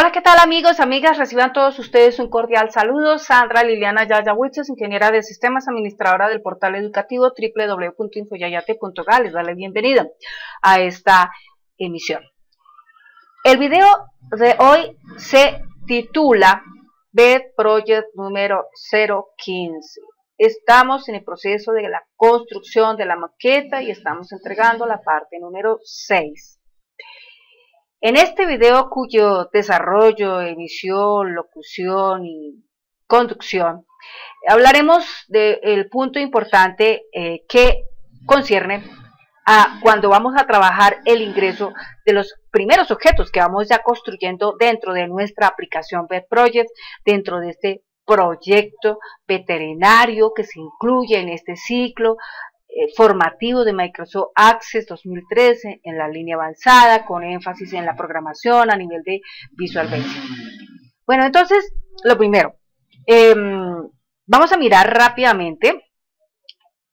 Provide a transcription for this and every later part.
Hola, ¿qué tal amigos, amigas? Reciban todos ustedes un cordial saludo. Sandra Liliana Yaya Huiches, ingeniera de sistemas, administradora del portal educativo www.infoyayate.gal. Les da la bienvenida a esta emisión. El video de hoy se titula Bed Project número 015. Estamos en el proceso de la construcción de la maqueta y estamos entregando la parte número 6. En este video cuyo desarrollo, emisión, locución y conducción, hablaremos del punto importante eh, que concierne a cuando vamos a trabajar el ingreso de los primeros objetos que vamos ya construyendo dentro de nuestra aplicación Vet Project, dentro de este proyecto veterinario que se incluye en este ciclo eh, formativo de Microsoft Access 2013 en la línea avanzada con énfasis en la programación a nivel de Visual Basic. Bueno, entonces, lo primero, em, vamos a mirar rápidamente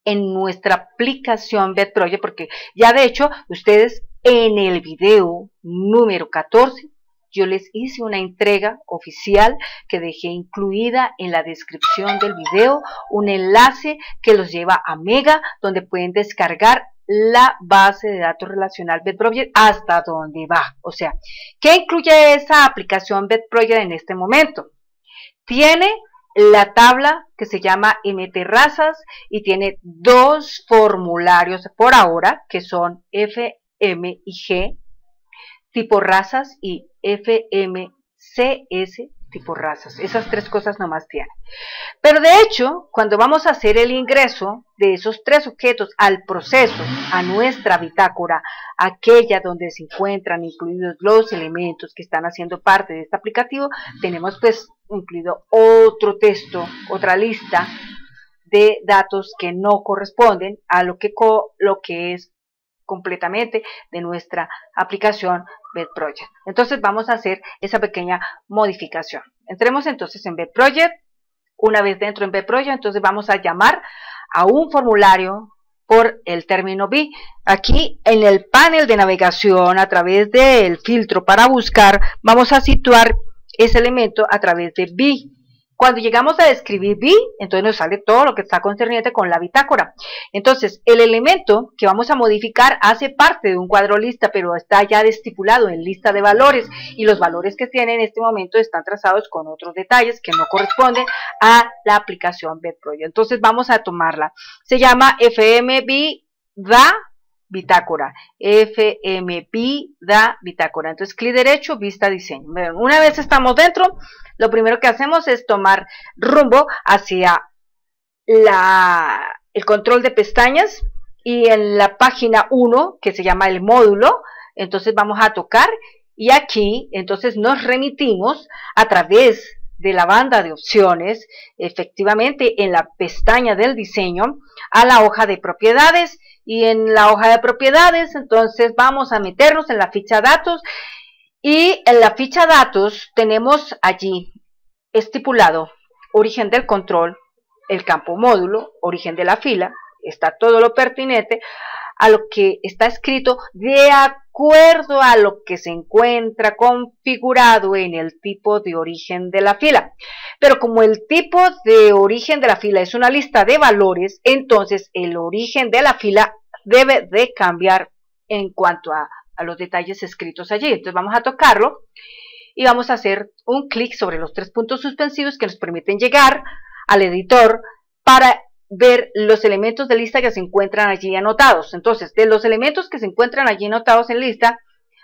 en nuestra aplicación BetProject, porque ya de hecho ustedes en el video número 14 yo les hice una entrega oficial que dejé incluida en la descripción del video, un enlace que los lleva a Mega, donde pueden descargar la base de datos relacional BetProject hasta donde va. O sea, ¿qué incluye esa aplicación BetProject en este momento? Tiene la tabla que se llama MT Razas y tiene dos formularios por ahora que son F, M y G tipo razas y FMCS tipo razas. Esas tres cosas nomás tiene. Pero de hecho, cuando vamos a hacer el ingreso de esos tres objetos al proceso, a nuestra bitácora, aquella donde se encuentran incluidos los elementos que están haciendo parte de este aplicativo, tenemos pues incluido otro texto, otra lista de datos que no corresponden a lo que, lo que es completamente de nuestra aplicación BetProject. Entonces vamos a hacer esa pequeña modificación. Entremos entonces en BetProject. Una vez dentro en BetProject, entonces vamos a llamar a un formulario por el término B. Aquí en el panel de navegación a través del filtro para buscar vamos a situar ese elemento a través de B. Cuando llegamos a describir B, entonces nos sale todo lo que está concerniente con la bitácora. Entonces, el elemento que vamos a modificar hace parte de un cuadro lista, pero está ya estipulado en lista de valores y los valores que tiene en este momento están trazados con otros detalles que no corresponden a la aplicación BetProject. Entonces, vamos a tomarla. Se llama FMB bitácora, FMB da bitácora. Entonces, clic derecho, vista diseño. Una vez estamos dentro, lo primero que hacemos es tomar rumbo hacia el control de pestañas y en la página 1 que se llama el módulo, entonces vamos a tocar y aquí entonces nos remitimos a través de la banda de opciones, efectivamente en la pestaña del diseño, a la hoja de propiedades y en la hoja de propiedades entonces vamos a meternos en la ficha datos y en la ficha datos tenemos allí estipulado origen del control, el campo módulo, origen de la fila, está todo lo pertinente a lo que está escrito de acuerdo a lo que se encuentra configurado en el tipo de origen de la fila. Pero como el tipo de origen de la fila es una lista de valores, entonces el origen de la fila debe de cambiar en cuanto a a los detalles escritos allí. Entonces vamos a tocarlo y vamos a hacer un clic sobre los tres puntos suspensivos que nos permiten llegar al editor para ver los elementos de lista que se encuentran allí anotados. Entonces, de los elementos que se encuentran allí anotados en lista,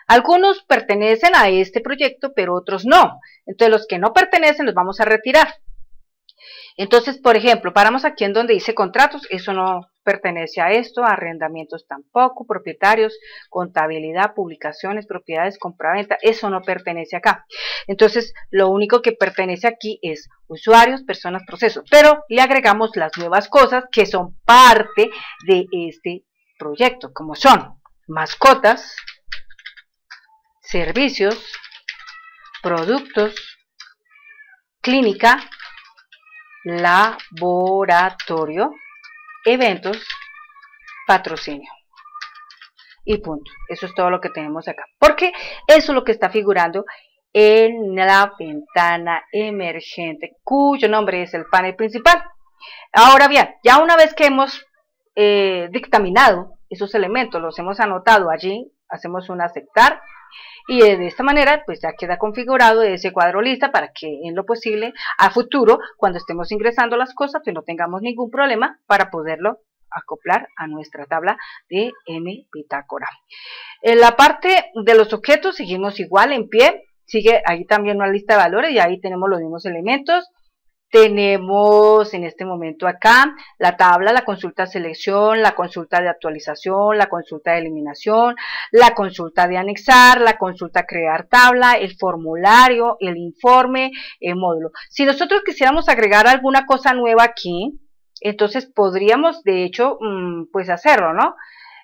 algunos pertenecen a este proyecto, pero otros no. Entonces, los que no pertenecen los vamos a retirar. Entonces, por ejemplo, paramos aquí en donde dice contratos, eso no pertenece a esto, arrendamientos tampoco, propietarios, contabilidad, publicaciones, propiedades, compraventa, eso no pertenece acá. Entonces, lo único que pertenece aquí es usuarios, personas, procesos, pero le agregamos las nuevas cosas que son parte de este proyecto, como son mascotas, servicios, productos, clínica, laboratorio, eventos, patrocinio. Y punto. Eso es todo lo que tenemos acá. Porque eso es lo que está figurando en la ventana emergente, cuyo nombre es el panel principal. Ahora bien, ya una vez que hemos eh, dictaminado esos elementos, los hemos anotado allí, hacemos un aceptar y de esta manera pues ya queda configurado ese cuadro lista para que en lo posible a futuro cuando estemos ingresando las cosas pues no tengamos ningún problema para poderlo acoplar a nuestra tabla de M bitácora. En la parte de los objetos seguimos igual en pie, sigue ahí también una lista de valores y ahí tenemos los mismos elementos. Tenemos en este momento acá la tabla, la consulta selección, la consulta de actualización, la consulta de eliminación, la consulta de anexar, la consulta crear tabla, el formulario, el informe, el módulo. Si nosotros quisiéramos agregar alguna cosa nueva aquí, entonces podríamos de hecho mm, pues hacerlo, ¿no?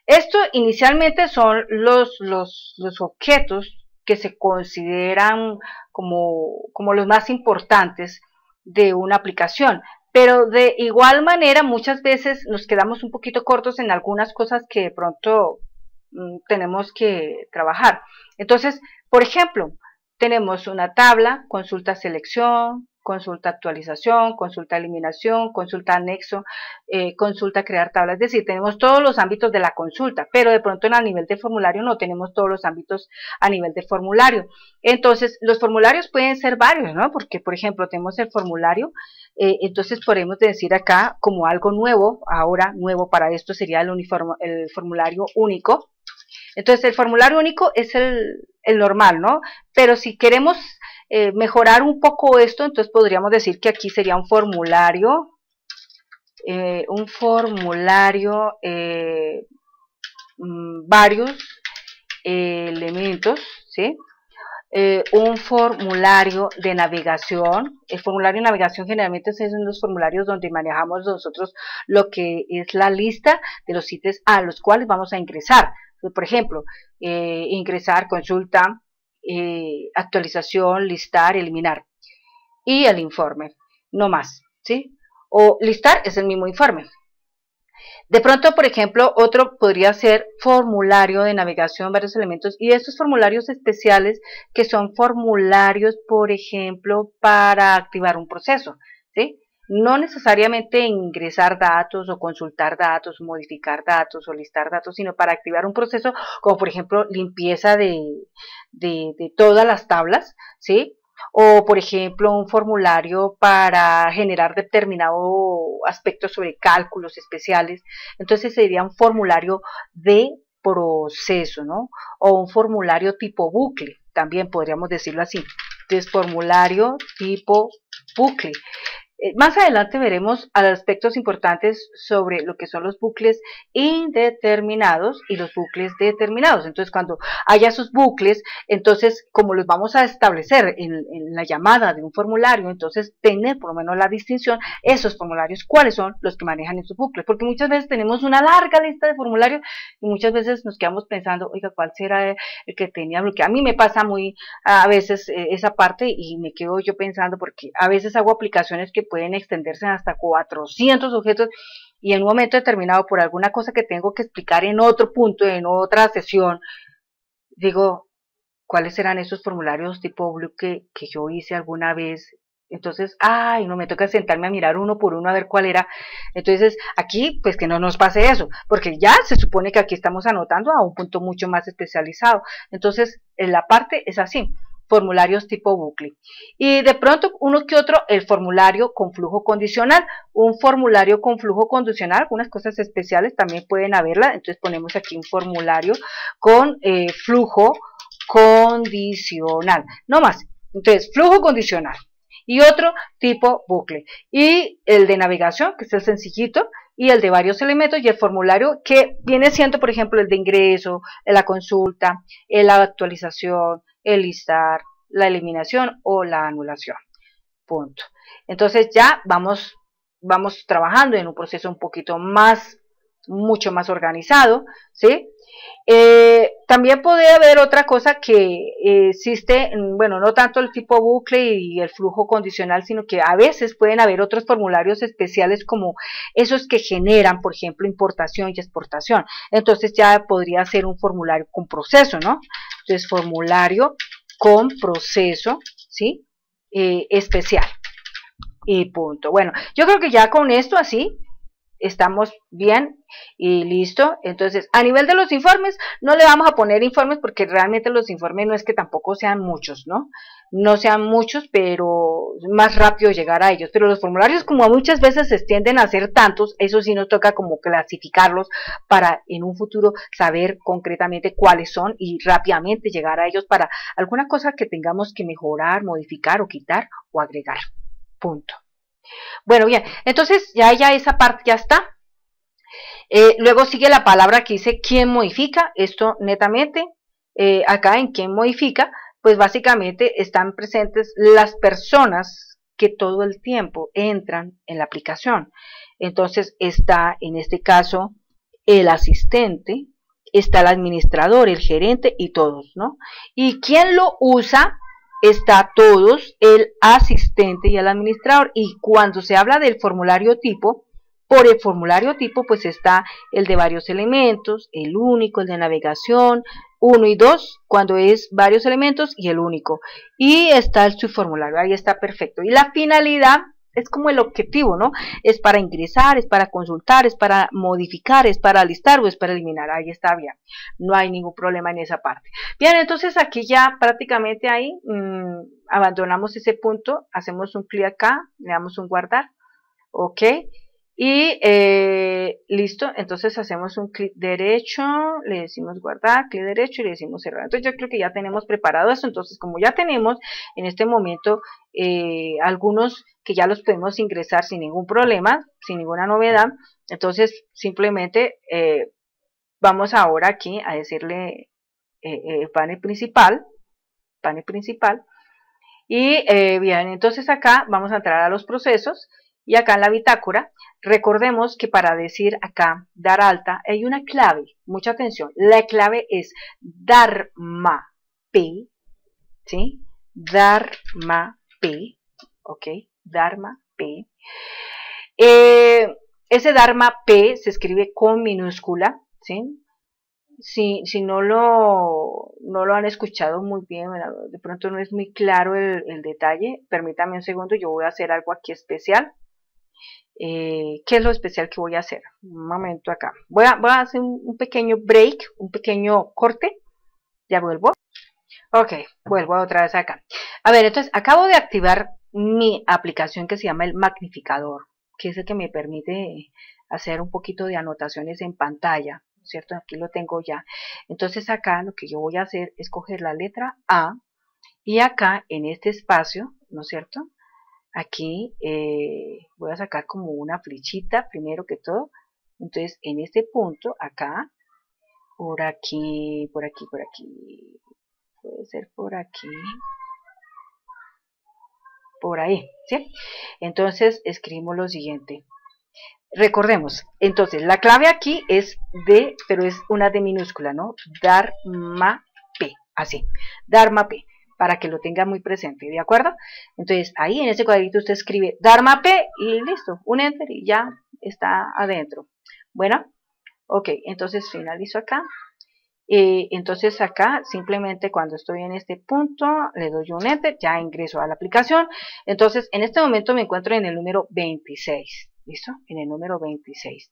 Esto inicialmente son los, los, los objetos que se consideran como, como los más importantes de una aplicación, pero de igual manera muchas veces nos quedamos un poquito cortos en algunas cosas que de pronto mm, tenemos que trabajar. Entonces, por ejemplo, tenemos una tabla, consulta selección, consulta actualización, consulta eliminación, consulta anexo, eh, consulta crear tablas, es decir, tenemos todos los ámbitos de la consulta, pero de pronto en a nivel de formulario no tenemos todos los ámbitos a nivel de formulario. Entonces, los formularios pueden ser varios, ¿no? Porque, por ejemplo, tenemos el formulario, eh, entonces podemos decir acá como algo nuevo, ahora nuevo para esto sería el, el formulario único, entonces el formulario único es el, el normal, ¿no? Pero si queremos eh, mejorar un poco esto, entonces podríamos decir que aquí sería un formulario, eh, un formulario, eh, mm, varios elementos, ¿sí? un formulario de navegación. El formulario de navegación generalmente es en los formularios donde manejamos nosotros lo que es la lista de los sitios a los cuales vamos a ingresar. Por ejemplo, ingresar, consulta, eh, actualización, listar, eliminar. Y el informe, no más, ¿sí? O listar es el mismo informe. De pronto, por ejemplo, otro podría ser formulario de navegación, varios elementos, y estos formularios especiales que son formularios, por ejemplo, para activar un proceso, ¿sí? No necesariamente ingresar datos o consultar datos, modificar datos o listar datos, sino para activar un proceso como por ejemplo limpieza de, todas las tablas, ¿sí? O por ejemplo un formulario para generar determinado aspecto sobre cálculos especiales, entonces sería un formulario de proceso, ¿no? O un formulario tipo bucle, también podríamos decirlo así. Entonces, formulario tipo bucle. Eh, más adelante veremos aspectos importantes sobre lo que son los bucles indeterminados y los bucles determinados. Entonces, cuando haya esos bucles, entonces, como los vamos a establecer en, la llamada de un formulario, entonces tener por lo menos la distinción, esos formularios, cuáles son los que manejan esos bucles. Porque muchas veces tenemos una larga lista de formularios y muchas veces nos quedamos pensando, oiga, ¿cuál será el que tenía bloqueado? A mí me pasa muy a veces eh, esa parte y me quedo yo pensando porque a veces hago aplicaciones que pueden extenderse hasta 400 objetos y en un momento determinado por alguna cosa que tengo que explicar en otro punto, en otra sesión, digo, ¿cuáles serán esos formularios tipo Blue que, que yo hice alguna vez? Entonces, ay, no me toca sentarme a mirar uno por uno a ver cuál era. Entonces, aquí, pues que no nos pase eso, porque ya se supone que aquí estamos anotando a un punto mucho más especializado. Entonces, en la parte es así formularios tipo bucle. Y de pronto uno que otro, el formulario con flujo condicional. Un formulario con flujo condicional, algunas cosas especiales también pueden haberla. Entonces ponemos aquí un formulario con eh, flujo condicional. No más. Entonces, flujo condicional. Y otro tipo bucle. Y el de navegación, que es el sencillito, y el de varios elementos y el formulario que viene siendo, por ejemplo, el de ingreso, la consulta, la actualización, el listar, la eliminación o la anulación. Punto. Entonces ya vamos, vamos trabajando en un proceso un poquito más, mucho más organizado, ¿sí? Eh, también puede haber otra cosa que existe, bueno, no tanto el tipo bucle y el flujo condicional, sino que a veces pueden haber otros formularios especiales como esos que generan, por ejemplo, importación y exportación. Entonces ya podría ser un formulario con proceso, ¿no? Entonces, formulario con proceso, ¿sí? Eh, especial. Y punto. Bueno, yo creo que ya con esto así estamos bien y listo. Entonces, a nivel de los informes, no le vamos a poner informes porque realmente los informes no es que tampoco sean muchos, ¿no? No sean muchos, pero más rápido llegar a ellos. Pero los formularios, como muchas veces se extienden a ser tantos, eso sí nos toca como clasificarlos para en un futuro saber concretamente cuáles son y rápidamente llegar a ellos para alguna cosa que tengamos que mejorar, modificar o quitar o agregar. Punto. Bueno, bien, entonces ya, ya esa parte ya está. Eh, luego sigue la palabra que dice quién modifica, esto netamente, eh, acá en quién modifica, pues básicamente están presentes las personas que todo el tiempo entran en la aplicación. Entonces está en este caso el asistente, está el administrador, el gerente y todos, ¿no? Y quién lo usa está todos el asistente y el administrador. Y cuando se habla del formulario tipo, por el formulario tipo pues está el de varios elementos, el único, el de navegación, uno y dos, cuando es varios elementos y el único. Y está el subformulario, ahí está perfecto. Y la finalidad es como el objetivo, ¿no? Es para ingresar, es para consultar, es para modificar, es para listar o es para eliminar. Ahí está bien. No hay ningún problema en esa parte. Bien, entonces aquí ya prácticamente ahí mmm, abandonamos ese punto, hacemos un clic acá, le damos un guardar, ok, y eh, listo, entonces hacemos un clic derecho, le decimos guardar, clic derecho y le decimos cerrar. Entonces yo creo que ya tenemos preparado eso. Entonces como ya tenemos en este momento eh, algunos que ya los podemos ingresar sin ningún problema, sin ninguna novedad, entonces simplemente eh, vamos ahora aquí a decirle panel principal, panel principal. Y bien, entonces acá vamos a entrar a los procesos y acá en la bitácora Recordemos que para decir acá, dar alta, hay una clave, mucha atención, la clave es Dharma P, ¿sí? Dharma P, ¿ok? Dharma P. Eh, ese Dharma P se escribe con minúscula, ¿sí? Si, si no, lo, no lo han escuchado muy bien, de pronto no es muy claro el, el detalle, permítame un segundo, yo voy a hacer algo aquí especial. Eh, ¿Qué es lo especial que voy a hacer? Un momento acá. Voy a, voy a hacer un, pequeño break, un pequeño corte. Ya vuelvo. Ok, vuelvo otra vez acá. A ver, entonces acabo de activar mi aplicación que se llama el magnificador, que es el que me permite hacer un poquito de anotaciones en pantalla, ¿cierto? Aquí lo tengo ya. Entonces acá lo que yo voy a hacer es coger la letra A y acá en este espacio, ¿no es cierto? Aquí eh, voy a sacar como una flechita primero que todo. Entonces en este punto acá por aquí por aquí por aquí puede ser por aquí por ahí ¿sí? entonces escribimos lo siguiente. Recordemos entonces la clave aquí es de pero es una de minúscula no Dharma P así Dharma P para que lo tenga muy presente, ¿de acuerdo? Entonces, ahí en ese cuadrito usted escribe Dharma P y listo, un enter y ya está adentro. Bueno, ok, entonces finalizo acá. Eh, entonces acá simplemente cuando estoy en este punto le doy un enter, ya ingreso a la aplicación. Entonces en este momento me encuentro en el número 26, ¿listo? En el número 26.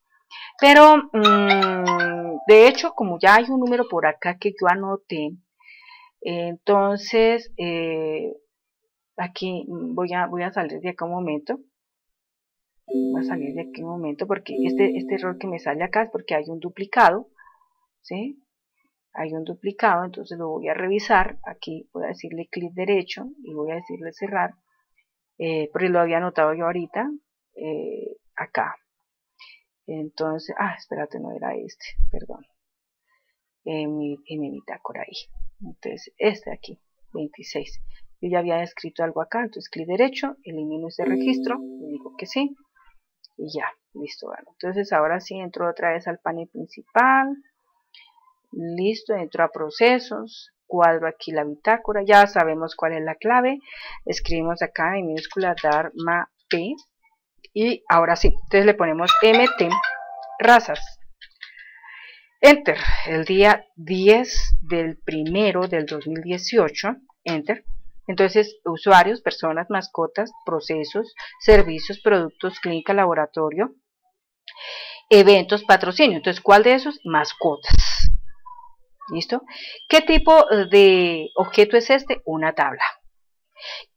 Pero mm, de hecho como ya hay un número por acá que yo anoté, entonces, eh, aquí voy a, voy a salir de acá un momento. Voy a salir de aquí un momento porque este, este error que me sale acá es porque hay un duplicado. ¿Sí? Hay un duplicado, entonces lo voy a revisar. Aquí voy a decirle clic derecho y voy a decirle cerrar. Eh, porque lo había anotado yo ahorita. Eh, acá. Entonces, ah, espérate, no era este, perdón. En mi, en mi bitácora ahí entonces este aquí 26 yo ya había escrito algo acá entonces clic derecho elimino ese registro digo que sí y ya listo bueno. entonces ahora sí entro otra vez al panel principal. Listo entro a procesos cuadro aquí la bitácora ya sabemos cuál es la clave. Escribimos acá en minúscula Dharma P y ahora sí entonces le ponemos MT razas Enter, el día 10 del primero del 2018, enter. Entonces, usuarios, personas, mascotas, procesos, servicios, productos, clínica, laboratorio, eventos, patrocinio. Entonces, ¿cuál de esos? Mascotas. ¿Listo? ¿Qué tipo de objeto es este? Una tabla.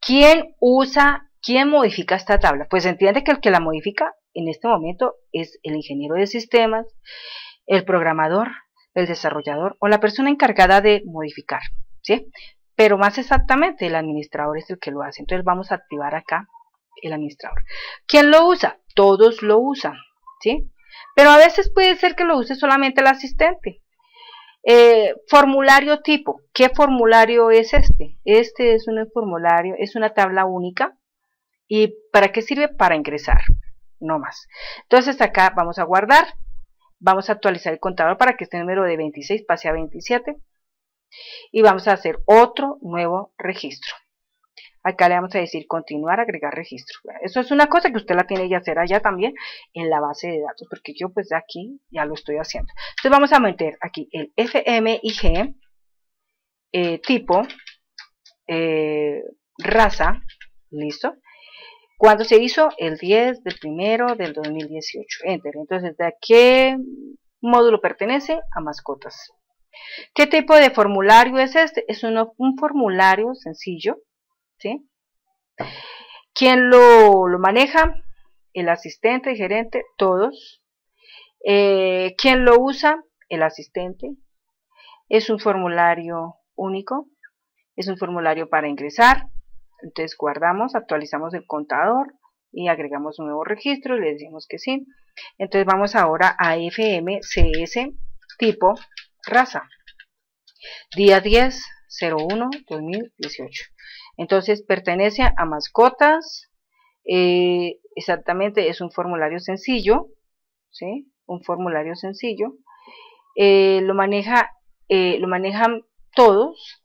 ¿Quién usa, quién modifica esta tabla? Pues entiende que el que la modifica en este momento es el ingeniero de sistemas, el programador, el desarrollador o la persona encargada de modificar. ¿sí? pero más exactamente el administrador es el que lo hace. Entonces vamos a activar acá el administrador. ¿Quién lo usa? Todos lo usan, ¿sí? Pero a veces puede ser que lo use solamente el asistente. Eh, formulario tipo. ¿Qué formulario es este? Este es un formulario, es una tabla única. ¿Y para qué sirve? Para ingresar, no más. Entonces acá vamos a guardar, vamos a actualizar el contador para que este número de 26 pase a 27 y vamos a hacer otro nuevo registro. Acá le vamos a decir continuar, agregar registro. Eso es una cosa que usted la tiene que hacer allá también en la base de datos, porque yo pues aquí ya lo estoy haciendo. Entonces vamos a meter aquí el FMIG, eh, tipo, eh, raza, listo. Cuando se hizo el 10 del primero del 2018, enter. Entonces, ¿de qué módulo pertenece? A mascotas. ¿Qué tipo de formulario es este? Es un formulario sencillo, ¿sí? ¿Quién lo, maneja? El asistente, el gerente, todos. Eh, ¿Quién lo usa? El asistente. Es un formulario único. Es un formulario para ingresar. Entonces guardamos, actualizamos el contador y agregamos un nuevo registro y le decimos que sí. Entonces vamos ahora a FMCS tipo raza. Día 10, 01, 2018. Entonces pertenece a mascotas. Eh, exactamente es un formulario sencillo. ¿sí? Un formulario sencillo. Eh, lo maneja eh, lo manejan todos.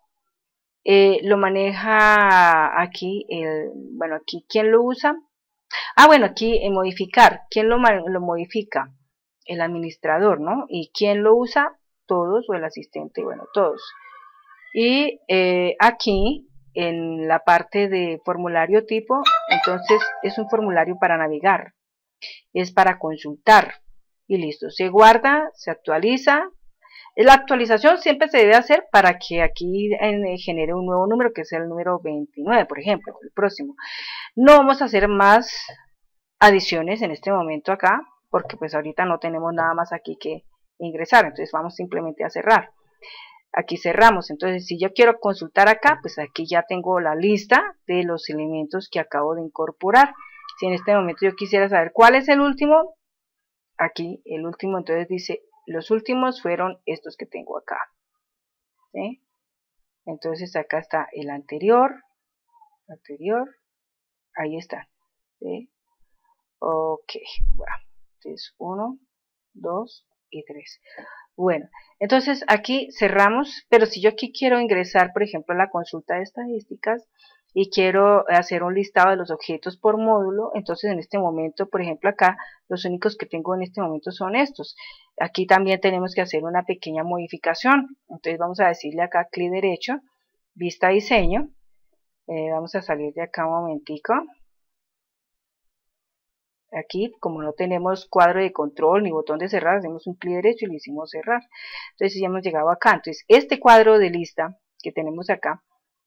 Lo maneja aquí, el, bueno, aquí, ¿quién lo usa? Ah, bueno, aquí en modificar, ¿quién lo, lo modifica? El administrador, ¿no? ¿Y quién lo usa? todos o el asistente, bueno, todos. Y eh, aquí en la parte de formulario tipo, entonces es un formulario para navegar, es para consultar y listo, se guarda, se actualiza. La actualización siempre se debe hacer para que aquí genere un nuevo número que es el número 29, por ejemplo, el próximo. No vamos a hacer más adiciones en este momento acá, porque pues ahorita no tenemos nada más aquí que, ingresar. Entonces vamos simplemente a cerrar. Aquí cerramos. Entonces si yo quiero consultar acá, pues aquí ya tengo la lista de los elementos que acabo de incorporar. Si en este momento yo quisiera saber cuál es el último, aquí el último entonces dice, los últimos fueron estos que tengo acá. Entonces acá está el anterior, anterior, ahí está. Ok, bueno, entonces 1, 2, y 3. Bueno, entonces aquí cerramos, pero si yo aquí quiero ingresar, por ejemplo, la consulta de estadísticas y quiero hacer un listado de los objetos por módulo, entonces en este momento, por ejemplo, acá los únicos que tengo en este momento son estos. Aquí también tenemos que hacer una pequeña modificación. Entonces vamos a decirle acá clic derecho, vista diseño. Eh, vamos a salir de acá un momentico aquí como no tenemos cuadro de control ni botón de cerrar, hacemos un clic derecho y le hicimos cerrar. Entonces ya hemos llegado acá. Entonces este cuadro de lista que tenemos acá,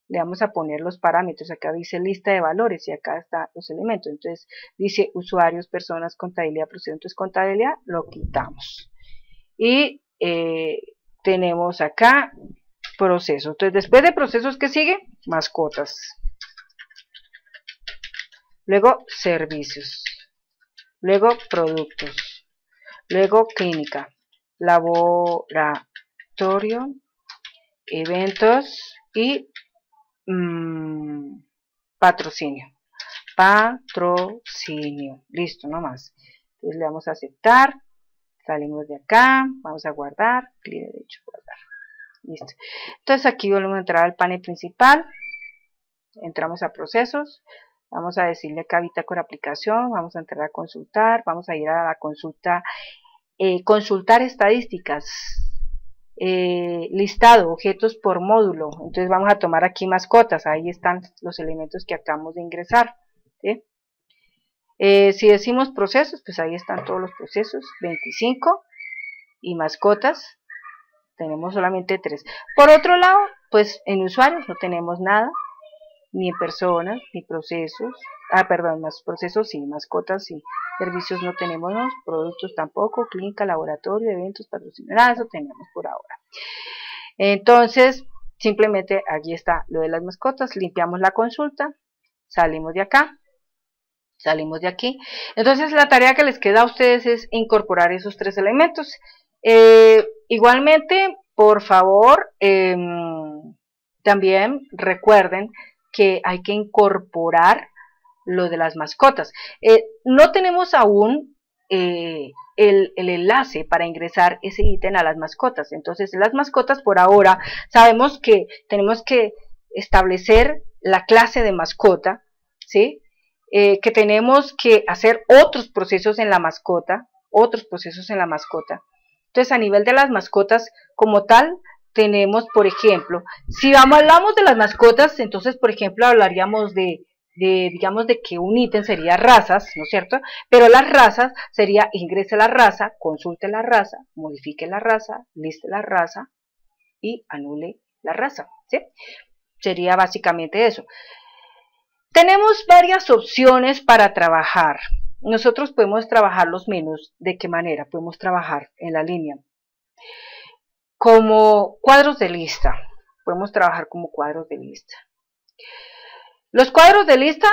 le vamos a poner los parámetros. Acá dice lista de valores y acá están los elementos. Entonces dice usuarios, personas, contabilidad, procedimientos, contabilidad, lo quitamos. Y eh, tenemos acá procesos. Entonces después de procesos, ¿qué sigue? Mascotas. Luego servicios luego productos, luego clínica, laboratorio, eventos y mm, patrocinio. Patrocinio. Listo, no más. Entonces le vamos a aceptar. Salimos de acá. Vamos a guardar. Clic derecho, guardar. Listo. Entonces aquí volvemos a entrar al panel principal. Entramos a procesos. Vamos a decirle acá con aplicación, vamos a entrar a consultar, vamos a ir a la consulta, eh, consultar estadísticas. Eh, listado, objetos por módulo. Entonces vamos a tomar aquí mascotas, ahí están los elementos que acabamos de ingresar. Eh, si decimos procesos, pues ahí están todos los procesos, 25 y mascotas, tenemos solamente 3. Por otro lado, pues en usuarios no tenemos nada, ni personas, ni procesos, ah, perdón, más procesos sí, mascotas y servicios no tenemos, productos tampoco, clínica, laboratorio, eventos, patrocinados, eso tenemos por ahora. Entonces, simplemente aquí está lo de las mascotas, limpiamos la consulta, salimos de acá, salimos de aquí. Entonces, la tarea que les queda a ustedes es incorporar esos tres elementos. Eh, igualmente, por favor, em, también recuerden que hay que incorporar lo de las mascotas. Eh, no tenemos aún eh, el, enlace para ingresar ese ítem a las mascotas. Entonces, las mascotas por ahora sabemos que tenemos que establecer la clase de mascota, ¿sí? Eh, que tenemos que hacer otros procesos en la mascota, otros procesos en la mascota. Entonces, a nivel de las mascotas como tal, tenemos, por ejemplo, si hablamos de las mascotas, entonces, por ejemplo, hablaríamos de, digamos, de que un ítem sería razas, ¿no es cierto? Pero las razas sería ingrese la raza, consulte la raza, modifique la raza, liste la raza y anule la raza, ¿sí? Sería básicamente eso. Tenemos varias opciones para trabajar. Nosotros podemos trabajar los menús. ¿De qué manera? Podemos trabajar en la línea como cuadros de lista. Podemos trabajar como cuadros de lista. Los cuadros de lista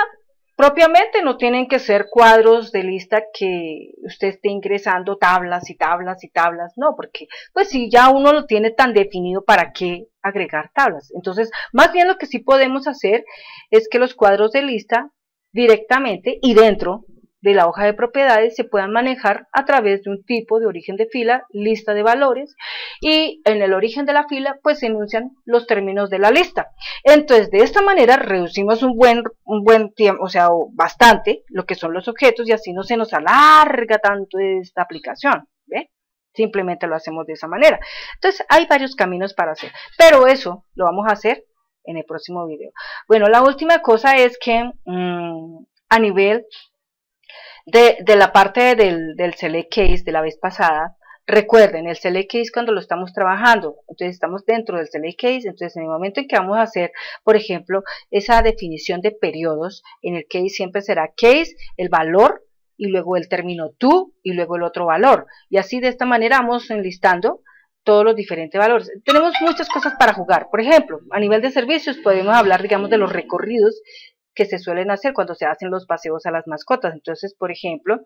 propiamente no tienen que ser cuadros de lista que usted esté ingresando tablas y tablas y tablas, no, porque pues si ya uno lo tiene tan definido, ¿para qué agregar tablas? Entonces, más bien lo que sí podemos hacer es que los cuadros de lista directamente y dentro de la hoja de propiedades se puedan manejar a través de un tipo de origen de fila, lista de valores, y en el origen de la fila pues se enuncian los términos de la lista. Entonces, de esta manera reducimos un buen, un buen tiempo, o sea, bastante lo que son los objetos y así no se nos alarga tanto esta aplicación. ¿ve? Simplemente lo hacemos de esa manera. Entonces, hay varios caminos para hacer, pero eso lo vamos a hacer en el próximo video. Bueno, la última cosa es que mm, a nivel de, la parte del, del select case de la vez pasada, recuerden, el select case cuando lo estamos trabajando, entonces estamos dentro del select case, entonces en el momento en que vamos a hacer, por ejemplo, esa definición de periodos, en el case siempre será case, el valor, y luego el término to, y luego el otro valor. Y así de esta manera vamos enlistando todos los diferentes valores. Tenemos muchas cosas para jugar. Por ejemplo, a nivel de servicios podemos hablar, digamos, de los recorridos que se suelen hacer cuando se hacen los paseos a las mascotas. Entonces, por ejemplo,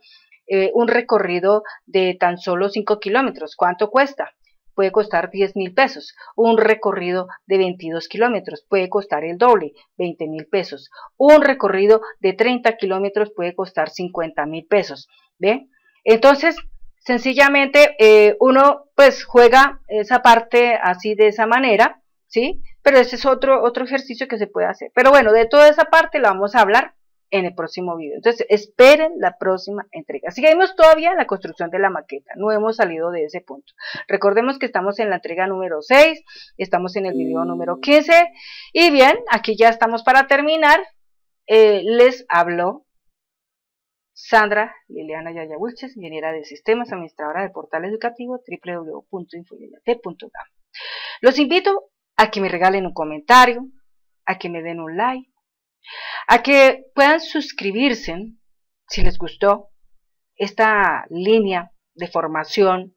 eh, un recorrido de tan solo 5 kilómetros, ¿cuánto cuesta? Puede costar 10 mil pesos. Un recorrido de 22 kilómetros puede costar el doble, 20 mil pesos. Un recorrido de 30 kilómetros puede costar 50 mil pesos. ¿Ve? Entonces, sencillamente eh, uno pues juega esa parte así de esa manera, ¿sí? Pero ese es otro, otro ejercicio que se puede hacer. Pero bueno, de toda esa parte la vamos a hablar en el próximo video. Entonces, esperen la próxima entrega. Seguimos todavía en la construcción de la maqueta, no hemos salido de ese punto. Recordemos que estamos en la entrega número 6, estamos en el video número 15, y bien, aquí ya estamos para terminar. Eh, les habló Sandra Liliana Yaya Wilches, ingeniera de sistemas, administradora del portal educativo www.infoyayate.com. Los invito a que me regalen un comentario, a que me den un like, a que puedan suscribirse si les gustó esta línea de formación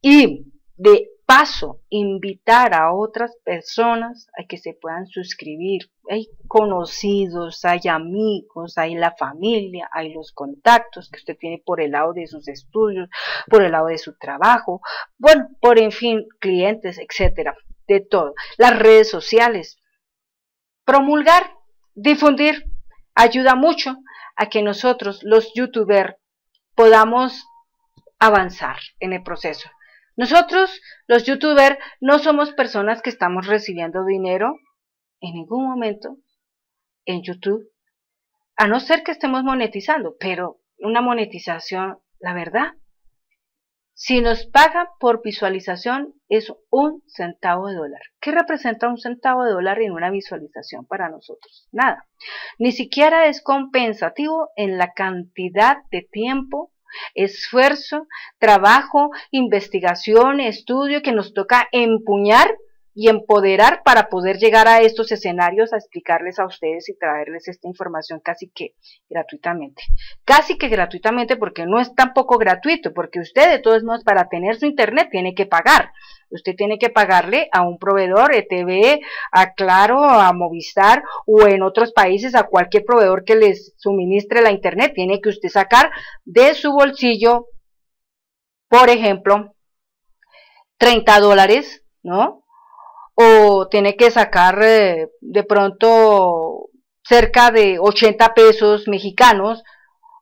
y de paso invitar a otras personas a que se puedan suscribir. Hay conocidos, hay amigos, hay la familia, hay los contactos que usted tiene por el lado de sus estudios, por el lado de su trabajo, bueno, por en fin, clientes, etcétera de todo. Las redes sociales. Promulgar, difundir, ayuda mucho a que nosotros, los youtubers, podamos avanzar en el proceso. Nosotros, los youtubers, no somos personas que estamos recibiendo dinero en ningún momento en YouTube, a no ser que estemos monetizando, pero una monetización, la verdad, Si nos pagan por visualización es un centavo de dólar. ¿Qué representa un centavo de dólar en una visualización para nosotros? Nada. Ni siquiera es compensativo en la cantidad de tiempo, esfuerzo, trabajo, investigación, estudio que nos toca empuñar y empoderar para poder llegar a estos escenarios a explicarles a ustedes y traerles esta información casi que gratuitamente. Casi que gratuitamente porque no es tampoco gratuito, porque usted de todos modos para tener su internet tiene que pagar. Usted tiene que pagarle a un proveedor, ETV, a Claro, a Movistar o en otros países a cualquier proveedor que les suministre la internet. Tiene que usted sacar de su bolsillo, por ejemplo, 30 dólares, ¿no? O tiene que sacar eh, de pronto cerca de 80 pesos mexicanos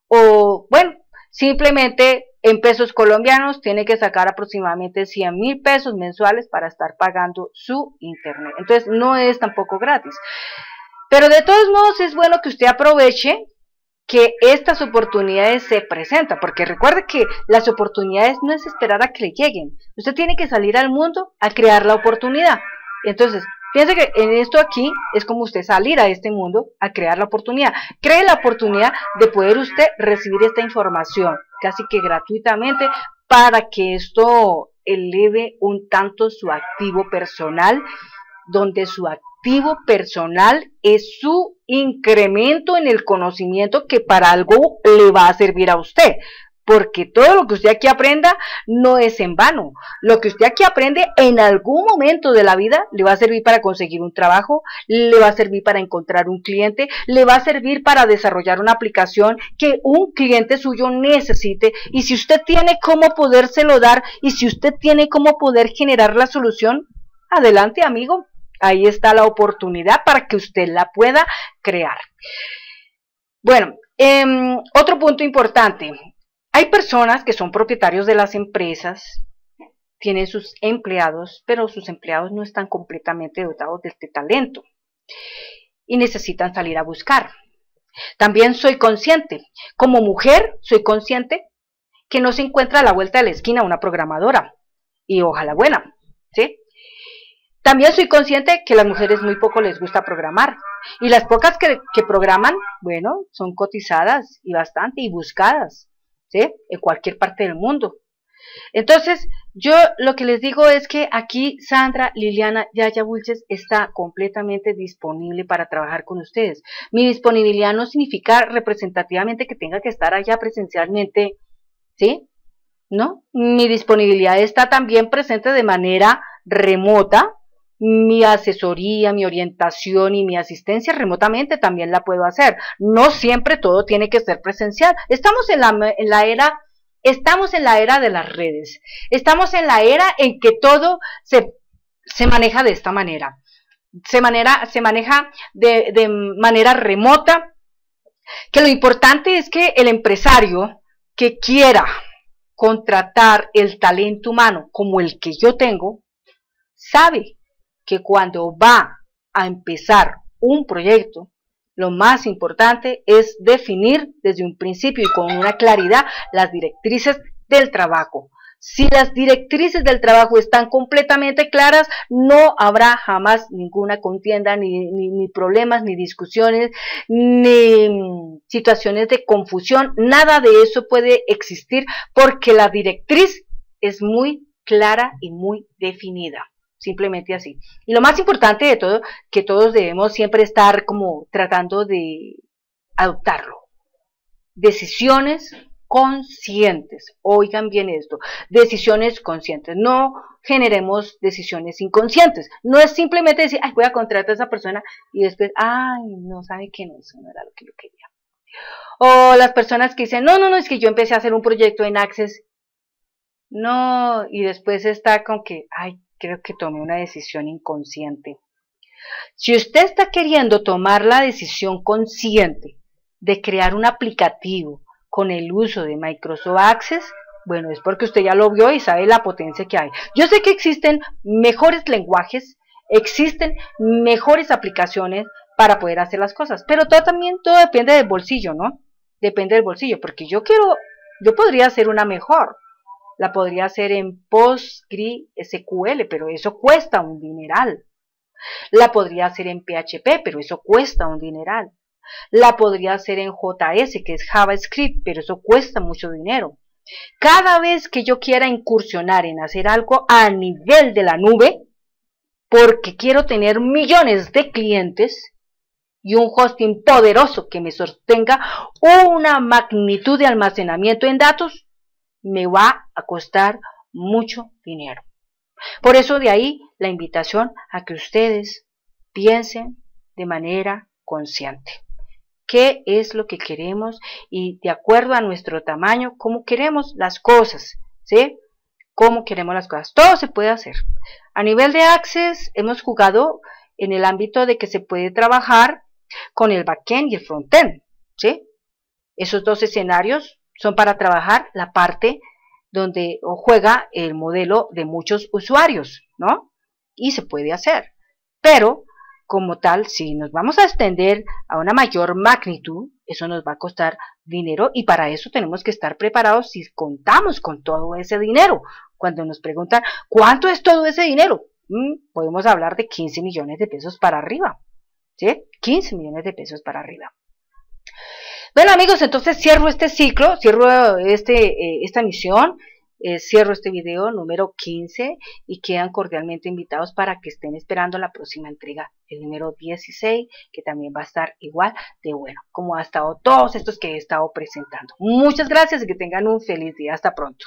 o bueno, simplemente en pesos colombianos tiene que sacar aproximadamente 100 mil pesos mensuales para estar pagando su internet. Entonces no es tampoco gratis. Pero de todos modos es bueno que usted aproveche que estas oportunidades se presentan, porque recuerde que las oportunidades no es esperar a que le lleguen. Usted tiene que salir al mundo a crear la oportunidad. Entonces, piense que en esto aquí es como usted salir a este mundo a crear la oportunidad. Cree la oportunidad de poder usted recibir esta información casi que gratuitamente para que esto eleve un tanto su activo personal, donde su activo personal es su incremento en el conocimiento que para algo le va a servir a usted porque todo lo que usted aquí aprenda no es en vano. Lo que usted aquí aprende en algún momento de la vida le va a servir para conseguir un trabajo, le va a servir para encontrar un cliente, le va a servir para desarrollar una aplicación que un cliente suyo necesite y si usted tiene cómo podérselo dar y si usted tiene cómo poder generar la solución, adelante amigo, ahí está la oportunidad para que usted la pueda crear. Bueno, em, otro punto importante, hay personas que son propietarios de las empresas, tienen sus empleados, pero sus empleados no están completamente dotados de este talento y necesitan salir a buscar. También soy consciente, como mujer soy consciente que no se encuentra a la vuelta de la esquina una programadora y ojalá buena, ¿sí? También soy consciente que a las mujeres muy poco les gusta programar y las pocas que, que programan, bueno, son cotizadas y bastante y buscadas. En cualquier parte del mundo. Entonces, yo lo que les digo es que aquí Sandra Liliana Yaya Bulches está completamente disponible para trabajar con ustedes. Mi disponibilidad no significa representativamente que tenga que estar allá presencialmente, ¿sí? ¿No? Mi disponibilidad está también presente de manera remota, mi asesoría, mi orientación y mi asistencia remotamente también la puedo hacer. No siempre todo tiene que ser presencial. Estamos en la, era Estamos en la era de las redes. Estamos en la era en que todo se, se maneja de esta manera. Se, manera, se maneja de, de manera remota. Que lo importante es que el empresario que quiera contratar el talento humano como el que yo tengo, sabe que cuando va a empezar un proyecto, lo más importante es definir desde un principio y con una claridad las directrices del trabajo. Si las directrices del trabajo están completamente claras, no habrá jamás ninguna contienda, ni, ni, problemas, ni discusiones, ni situaciones de confusión. Nada de eso puede existir porque la directriz es muy clara y muy definida simplemente así. Y lo más importante de todo, que todos debemos siempre estar como tratando de adoptarlo. Decisiones conscientes. Oigan bien esto, decisiones conscientes. No generemos decisiones inconscientes. No es simplemente decir, ay, voy a contratar a esa persona y después, ay, no sabe que no, eso no era lo que yo quería. O las personas que dicen, no, no, no, es que yo empecé a hacer un proyecto en Access. No, y después está con que, ay, creo que tomé una decisión inconsciente. Si usted está queriendo tomar la decisión consciente de crear un aplicativo con el uso de Microsoft Access, bueno, es porque usted ya lo vio y sabe la potencia que hay. Yo sé que existen mejores lenguajes, existen mejores aplicaciones para poder hacer las cosas, pero todo también todo depende del bolsillo, ¿no? Depende del bolsillo, porque yo quiero, yo podría hacer una mejor, la podría hacer en PostgreSQL, pero eso cuesta un dineral. La podría hacer en PHP, pero eso cuesta un dineral. La podría hacer en JS, que es JavaScript, pero eso cuesta mucho dinero. Cada vez que yo quiera incursionar en hacer algo a nivel de la nube, porque quiero tener millones de clientes y un hosting poderoso que me sostenga una magnitud de almacenamiento en datos, me va a costar mucho dinero. Por eso de ahí la invitación a que ustedes piensen de manera consciente. ¿Qué es lo que queremos? Y de acuerdo a nuestro tamaño, ¿cómo queremos las cosas? ¿Sí? ¿Cómo queremos las cosas? Todo se puede hacer. A nivel de Access, hemos jugado en el ámbito de que se puede trabajar con el backend y el frontend. ¿Sí? Esos dos escenarios son para trabajar la parte donde juega el modelo de muchos usuarios, ¿no? Y se puede hacer. Pero, como tal, si nos vamos a extender a una mayor magnitud, eso nos va a costar dinero y para eso tenemos que estar preparados si contamos con todo ese dinero. Cuando nos preguntan, ¿cuánto es todo ese dinero? Mm, podemos hablar de 15 millones de pesos para arriba. ¿Sí? 15 millones de pesos para arriba. Bueno amigos, entonces cierro este ciclo, cierro este, eh, esta misión, eh, cierro este video número 15 y quedan cordialmente invitados para que estén esperando la próxima entrega, el número 16, que también va a estar igual de bueno, como ha estado todos estos que he estado presentando. Muchas gracias y que tengan un feliz día. Hasta pronto.